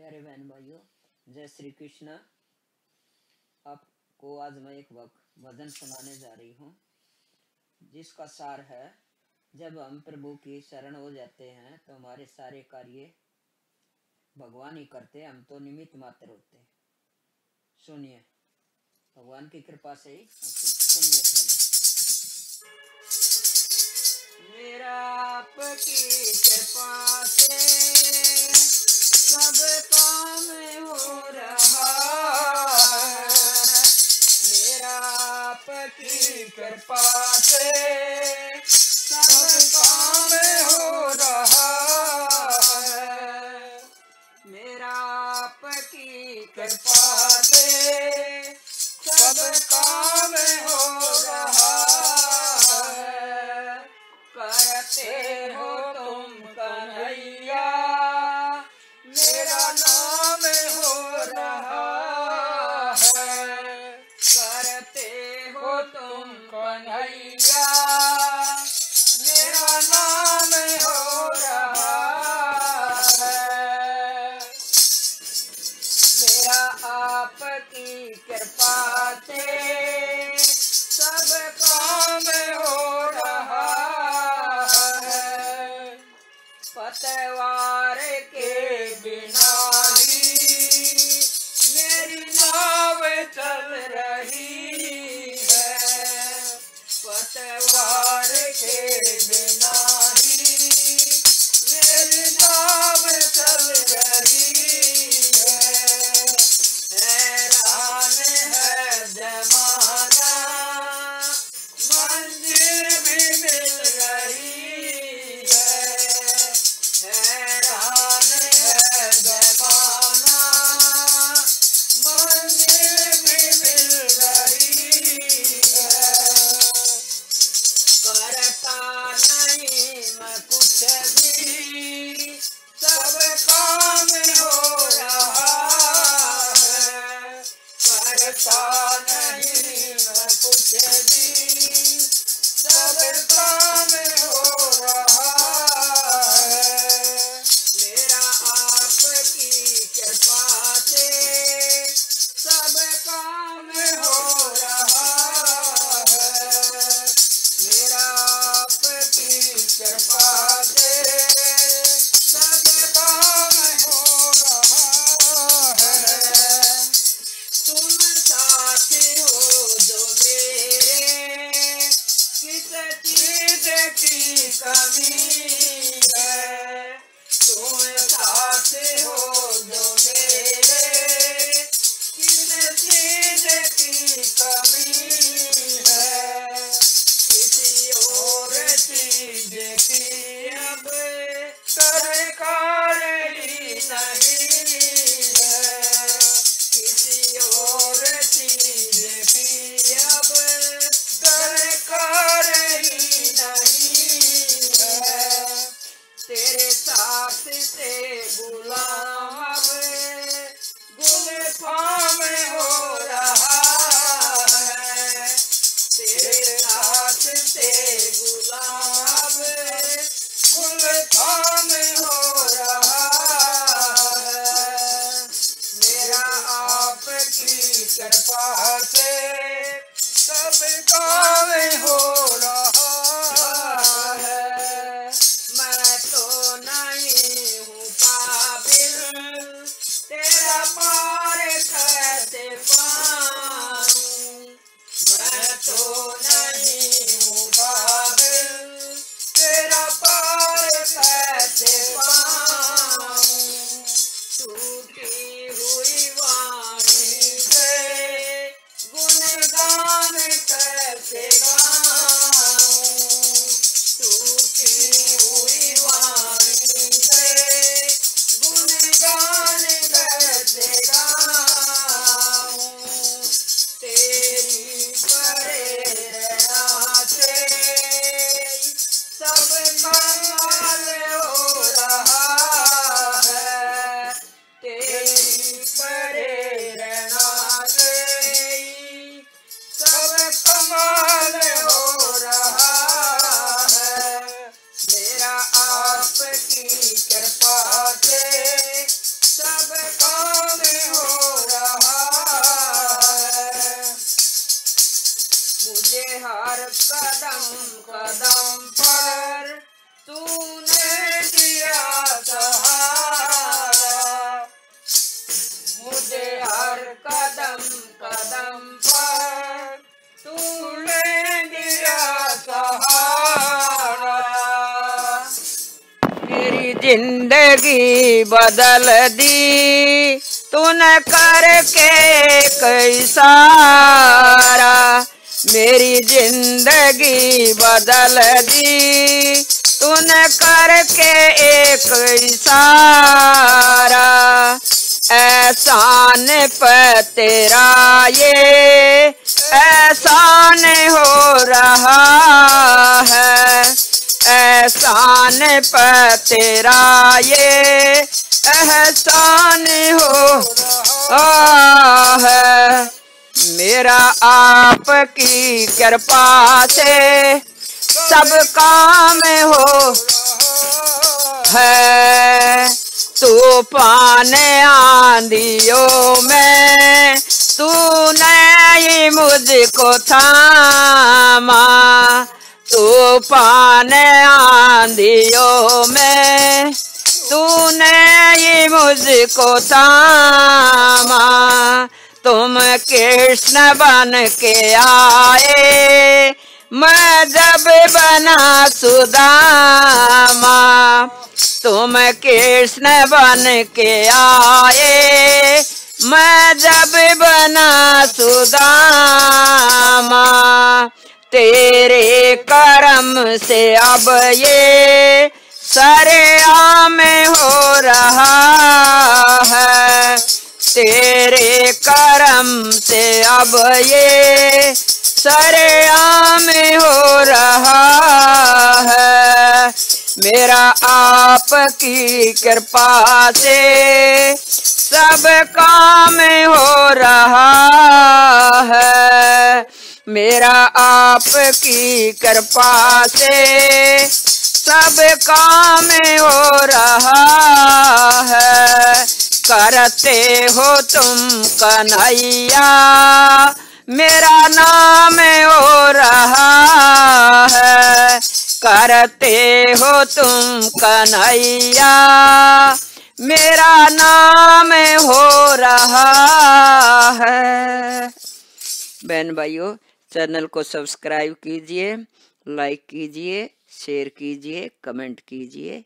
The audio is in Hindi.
प्यारे बहन भाइयों, जय श्री कृष्ण। आपको आज मैं एक वक्त भजन सुनाने जा रही हूँ, जिसका सार है, जब हम प्रभु की शरण हो जाते हैं तो हमारे सारे कार्य भगवान ही करते हम तो निमित्त मात्र होते सुनिए, भगवान की कृपा से ही सुनिए सुनिए मेरा आपकी कृपा से can find. पतवार के बिना ही मेरी नाव चल रही है। पतवार के बिना सास ते बुलावे। गुल पा There's ज़िंदगी बदल दी। तूने करके कई सारा, मेरी ज़िंदगी बदल दी। तूने करके एक इशारा एहसान पे तेरा ये, एहसान हो रहा है। एहसान पर तेरा ये एहसान हो है। मेरा आपकी कृपा से सब काम हो है। तू तूफ़ान आंधियों में तू तूने मुझको थामा। तूफ़ान आंधियों में, तूने मुझको थामा। तुम कृष्ण बन के आए, मैं जब बना सुदामा। तुम कृष्ण बन के आए, मैं जब बना सुदामा। तेरे कर्म से अब ये सरे आम हो रहा है। तेरे कर्म से अब ये सरे आम हो रहा है। मेरा आपकी कृपा से सब काम हो रहा है। मेरा आपकी कृपा से सब काम हो रहा है। करते हो तुम कन्हैया, मेरा नाम हो रहा है। करते हो तुम कन्हैया, मेरा नाम हो रहा है। बहन भाइयों चैनल को सब्सक्राइब कीजिए लाइक कीजिए शेयर कीजिए कमेंट कीजिए।